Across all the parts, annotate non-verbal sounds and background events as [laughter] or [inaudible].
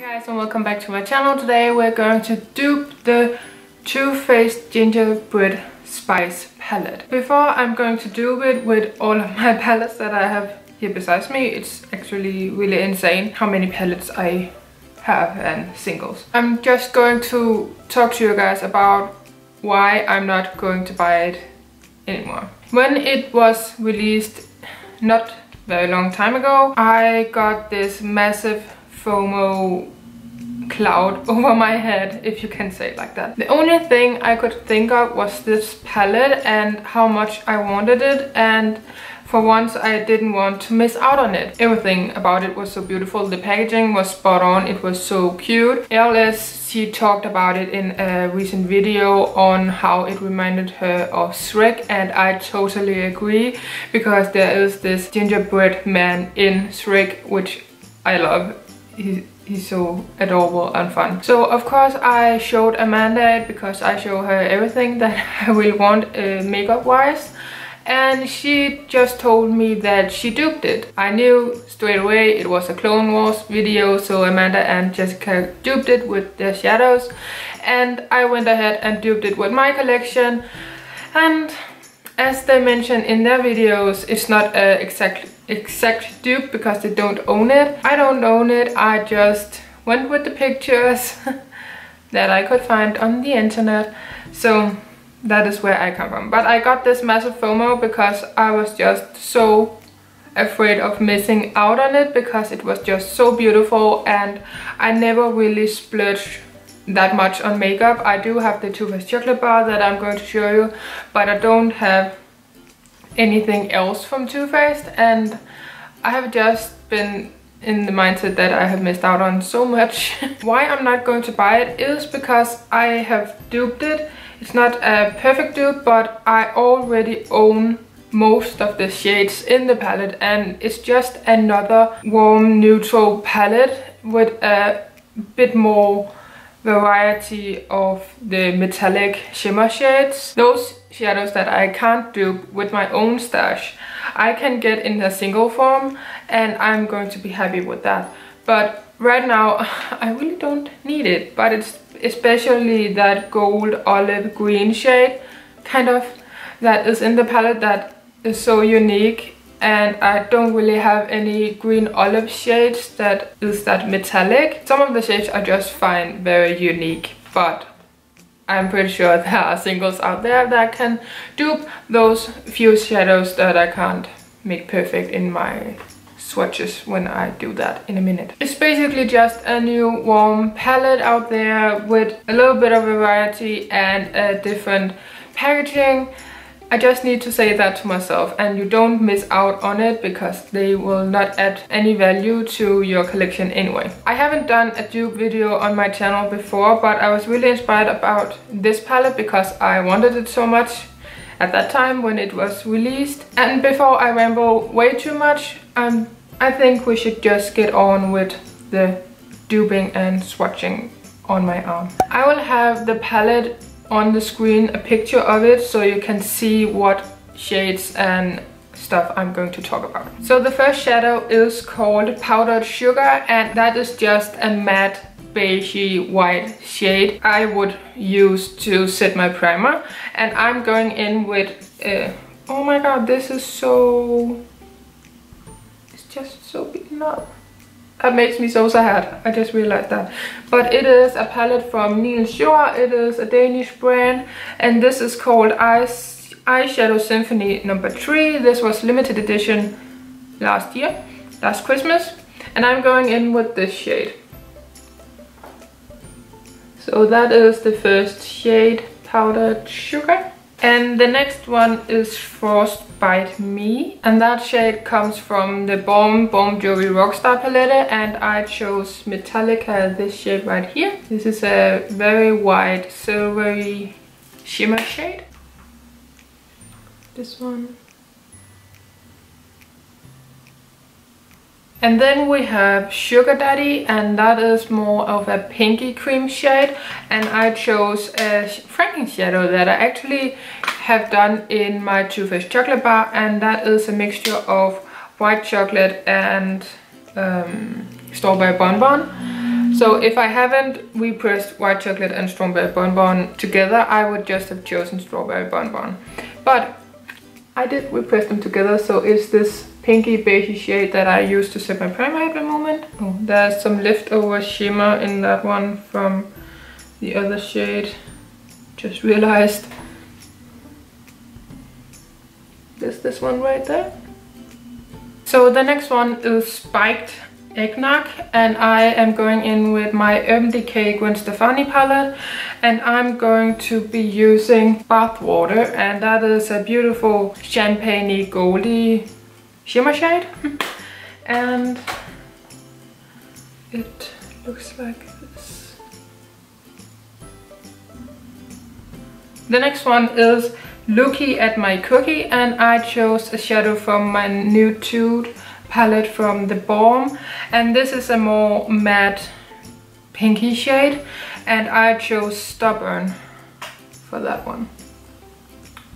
guys and welcome back to my channel. Today we're going to dupe the Too Faced Gingerbread Spice palette. Before I'm going to dupe it with all of my [laughs] palettes that I have here besides me, it's actually really insane how many palettes I have and singles. I'm just going to talk to you guys about why I'm not going to buy it anymore. When it was released not very long time ago, I got this massive FOMO cloud [laughs] over my head, if you can say it like that. The only thing I could think of was this palette and how much I wanted it and for once I didn't want to miss out on it. Everything about it was so beautiful. The packaging was spot on. It was so cute. LS, she talked about it in a recent video on how it reminded her of Shrek and I totally agree because there is this gingerbread man in Shrek which I love. He, he's so adorable and fun. So of course I showed Amanda it because I show her everything that [laughs] I will want uh, makeup wise and she just told me that she duped it. I knew straight away it was a Clone Wars video so Amanda and Jessica duped it with their shadows and I went ahead and duped it with my collection and as they mentioned in their videos it's not a exact exact dupe because they don't own it. I don't own it, I just went with the pictures [laughs] that I could find on the internet. So that is where I come from. But I got this massive FOMO because I was just so afraid of missing out on it because it was just so beautiful and I never really splurged that much on makeup. I do have the Too Faced chocolate bar that I'm going to show you but I don't have anything else from Too Faced and I have just been in the mindset that I have missed out on so much. [laughs] Why I'm not going to buy it is because I have duped it. It's not a perfect dupe but I already own most of the shades in the palette and it's just another warm neutral palette with a bit more variety of the metallic shimmer shades. Those shadows that I can't do with my own stash, I can get in a single form and I'm going to be happy with that. But right now, [laughs] I really don't need it, but it's especially that gold olive green shade kind of that is in the palette that is so unique and I don't really have any green olive shades that is that metallic. Some of the shades I just find very unique but I'm pretty sure [laughs] there are singles out there that can dupe those few shadows that I can't make perfect in my swatches when I do that in a minute. It's basically just a new warm palette out there with a little bit of variety and a different packaging I just need to say that to myself and you don't miss out on it because they will not add any value to your collection anyway. I haven't done a dupe video on my channel before but I was really inspired about this palette because I wanted it so much at that time when it was released. And before I ramble way too much, um, I think we should just get on with the duping and swatching on my arm. I will have the palette on the screen a picture of it so you can see what shades and stuff I'm going to talk about. So the first shadow is called Powdered Sugar and that is just a matte beigey white shade I would use to set my primer. And I'm going in with uh, oh my god this is so it's just so beaten up that makes me so sad. I just realized that. But it is a palette from Nilens Jord. It is a Danish brand. And this is called Ice Eyeshadow Symphony number 3. This was limited edition last year, last Christmas. And I'm going in with this shade. So that is the first shade, Powdered Sugar. And the next one is Frostbite Me. And that shade comes from the Balm Balm Jovi Rockstar palette. And I chose Metallica, this shade right here. This is a very white, silvery shimmer shade. This one. And then we have Sugar Daddy and that is more of a pinky cream shade and I chose a Franken shadow that I actually have done in my Too Faced chocolate bar and that is a mixture of white chocolate and um, strawberry bonbon. So if I haven't repressed white chocolate and strawberry bonbon together, I would just have chosen strawberry bonbon. But I did repress them together, so it's this pinky beigey shade that I use to set my primer at the moment. Oh, there's some leftover shimmer in that one from the other shade. Just realized. There's this one right there. So the next one is Spiked Eggnog and I am going in with my Urban Decay Gwen Stefani palette and I'm going to be using Bath Water and that is a beautiful champagne goldy shimmer shade and it looks like this. The next one is Lookie at my cookie and I chose a shadow from my new Nude palette from the Balm and this is a more matte pinky shade and I chose Stubborn for that one.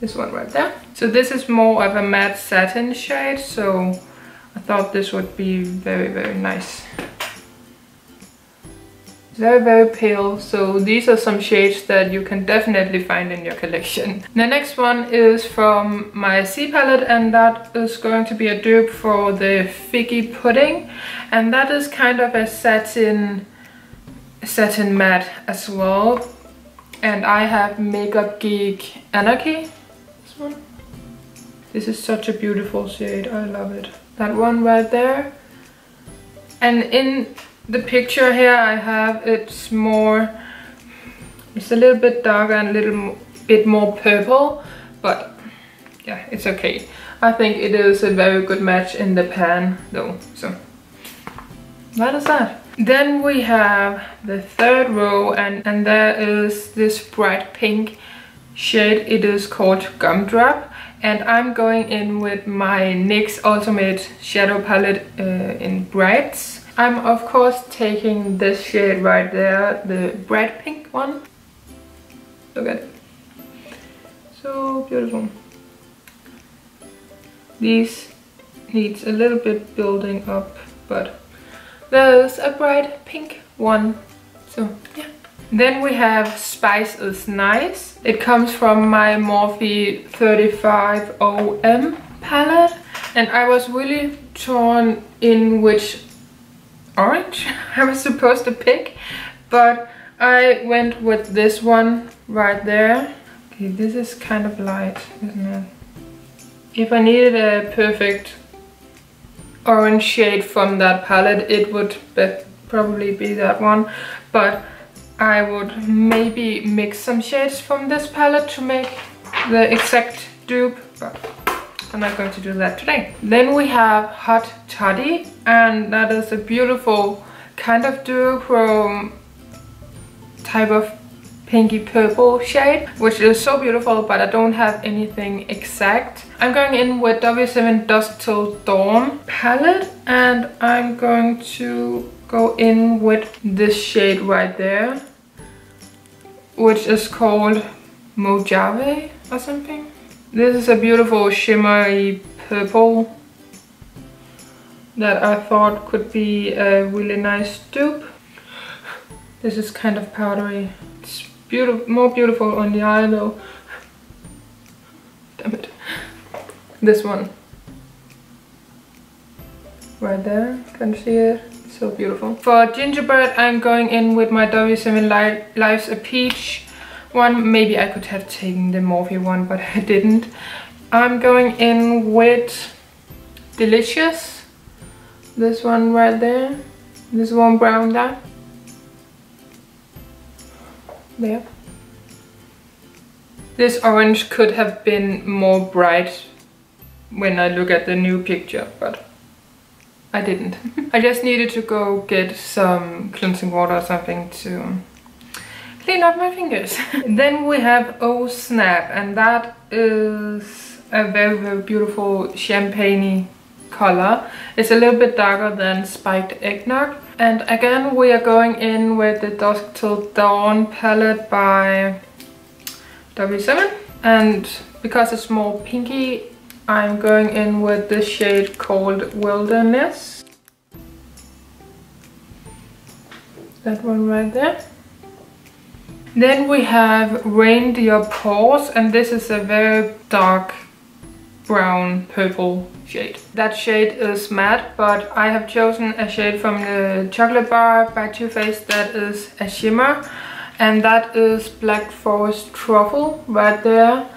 This one right there. So this is more of a matte satin shade so I thought this would be very very nice. Very very pale so these are some shades that you can definitely find in your collection. [laughs] The next one is from my Z palette and that is going to be a dupe for the Figgy Pudding and that is kind of a satin satin matte as well. And I have Makeup Geek Anarchy. This one this is such a beautiful shade. I love it. That one right there. And in the picture here I have it's more it's a little bit darker and a little bit more purple but yeah it's okay. I think it is a very good match in the pan though so. That is that? Then we have the third row and and there is this bright pink shade. It is called gumdrop and I'm going in with my NYX Ultimate Shadow Palette uh, in Brights I'm of course taking this shade right there, the bright pink one. Look at it. So beautiful. These needs a little bit building up, but there's a bright pink one. So yeah. Then we have Spice is Nice. It comes from my Morphe 35 OM palette. And I was really torn in which orange [laughs] I was supposed to pick but I went with this one right there okay this is kind of light isn't it if I needed a perfect orange shade from that palette it would be probably be that one but I would maybe mix some shades from this palette to make the exact dupe but I'm not going to do that today. Then we have Hot Toddy and that is a beautiful kind of dupe from type of pinky purple shade which is so beautiful but I don't have anything exact. I'm going in with W7 Dusk Till Dawn palette and I'm going to go in with this shade right there which is called Mojave or something. This is a beautiful shimmery purple that I thought could be a really nice dupe. This is kind of powdery. It's beautiful, more beautiful on the eye though. Damn it. This one. Right there, can you see it? So beautiful. For gingerbread, I'm going in with my W7 Life's a Peach one. Maybe I could have taken the Morphe one, but [laughs] I didn't. I'm going in with Delicious. This one right there. This one brown there. There. This orange could have been more bright when I look at the new picture, but I didn't. I just needed to go get some cleansing water or something to clean up my fingers. [laughs] then we have Oh Snap and that is a very very beautiful champagne color. It's a little bit darker than Spiked Eggnog. And again we are going in with the Dusk Till Dawn palette by W7 and because it's more pinky I'm going in with the shade called Wilderness that one right there. Then we have Reindeer Paws and this is a very dark brown purple shade. That shade is matte but I have chosen a shade from the chocolate bar by Too Faced that is a shimmer and that is Black Forest Truffle right there.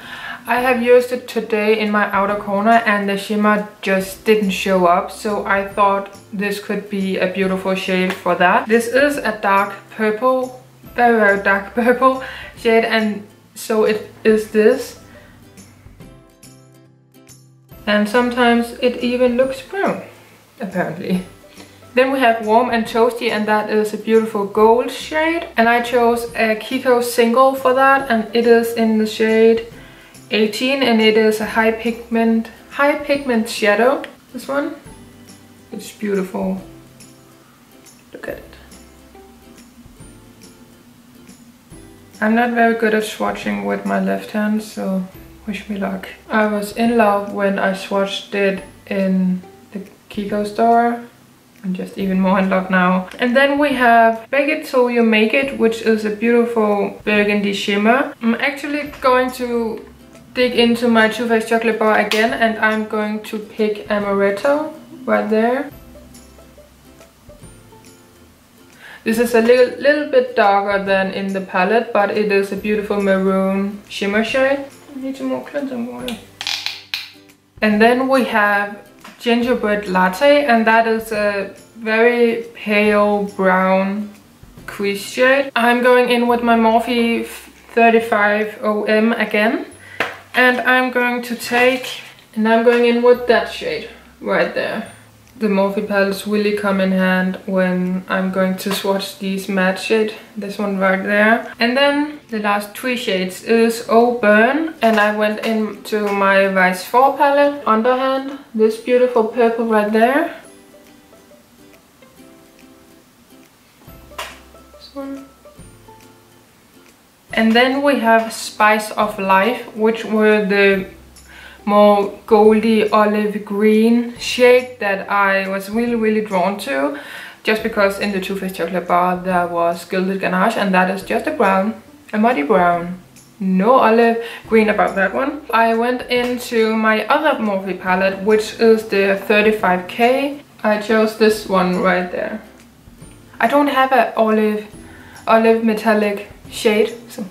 I have used it today in my outer corner and the shimmer just didn't show up so I thought this could be a beautiful shade for that. This is a dark purple very very dark [laughs] purple shade and so it is this. And sometimes it even looks brown apparently. Then we have warm and toasty and that is a beautiful gold shade. And I chose a Kiko single for that and it is in the shade 18 and it is a high pigment high pigment shadow this one it's beautiful look at it I'm not very good at swatching with my left hand, so wish me luck. I was in love when I swatched it in the Kiko store. I'm just even more in love now. And then we have Bake It Till You Make It, which is a beautiful burgundy shimmer. I'm actually going to dig into my Too Faced chocolate bar again and I'm going to pick Amaretto right there. This is a little, little bit darker than in the palette, but it is a beautiful maroon shimmer shade. I need some more cleansing water. And then we have gingerbread latte, and that is a very pale brown crease shade. I'm going in with my Morphe 35 OM again, and I'm going to take, and I'm going in with that shade right there the Morphe palettes really come in hand when I'm going to swatch these matte shade, this one right there. And then the last three shades is Oh Burn and I went into my Vice 4 palette, Underhand, this beautiful purple right there. And then we have Spice of Life, which were the more goldy olive green shade that I was really really drawn to just because in the Too Faced chocolate bar there was gilded ganache and that is just a brown, a muddy brown. No olive green about that one. I went into my other Morphe palette which is the 35k. I chose this one right there. I don't have an olive, olive metallic shade so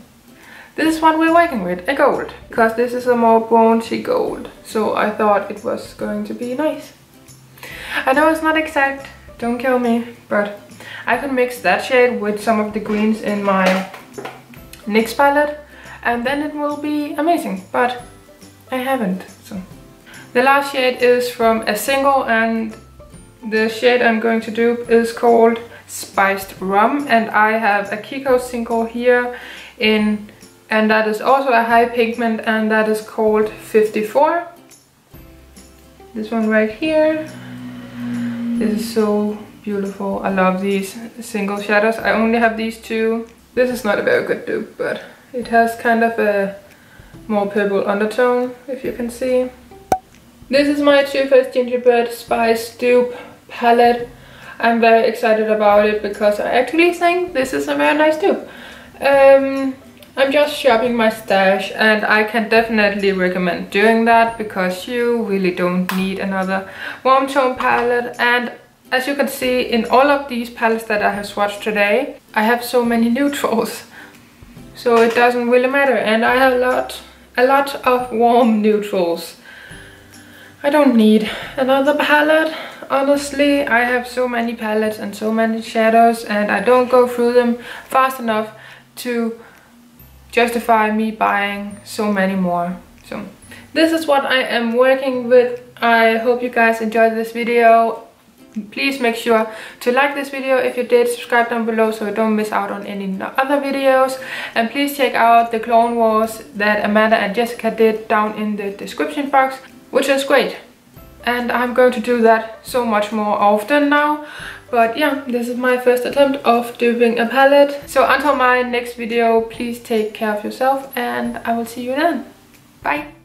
this is what we're working with, a gold. Because this is a more bronzy gold. So I thought it was going to be nice. I know it's not exact, don't kill me, but I can mix that shade with some of the greens in my NYX palette and then it will be amazing, but I haven't, so. The last shade is from a single and the shade I'm going to do is called Spiced Rum and I have a Kiko single here in and that is also a high pigment and that is called 54 this one right here. This is so beautiful. I love these single shadows. I only have these two. This is not a very good dupe but it has kind of a more purple undertone if you can see. This is my Too Faced Gingerbread Spice dupe palette i'm very excited about it because i actually think this is a very nice dupe um, I'm just shopping my stash and I can definitely recommend doing that because you really don't need another warm tone palette. And as you can see in all of these palettes that I have swatched today I have so many [laughs] neutrals. So it doesn't really matter. And I have a lot a lot of warm neutrals. I don't need another palette honestly I have so many palettes and so many shadows and I don't go through them fast enough to justify me buying so many more. So this is what I am working with. I hope you guys enjoyed this video. Please make sure to like this video if you did, subscribe down below so don't miss out on any other videos. And please check out the Clone Wars that Amanda and Jessica did down in the description box, which is great. And I'm going to do that so much more often now. But yeah, this is my first attempt of doing a palette. So until my next video, please take care of yourself and I will see you then. Bye!